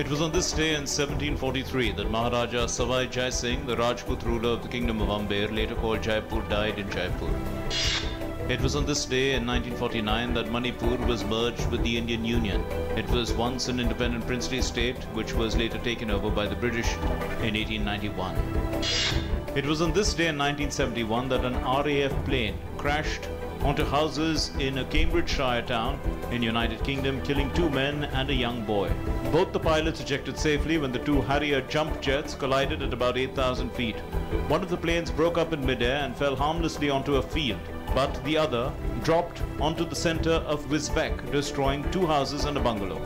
It was on this day in 1743 that Maharaja Sawai Jai Singh, the Rajput ruler of the kingdom of Amber, later called Jaipur, died in Jaipur. It was on this day in 1949 that Manipur was merged with the Indian Union. It was once an independent princely state which was later taken over by the British in 1891. It was on this day in 1971 that an RAF plane crashed onto houses in a Cambridgeshire town in United Kingdom, killing two men and a young boy. Both the pilots ejected safely when the two Harrier jump jets collided at about 8,000 feet. One of the planes broke up in midair and fell harmlessly onto a field, but the other dropped onto the center of Wisbech, destroying two houses and a bungalow.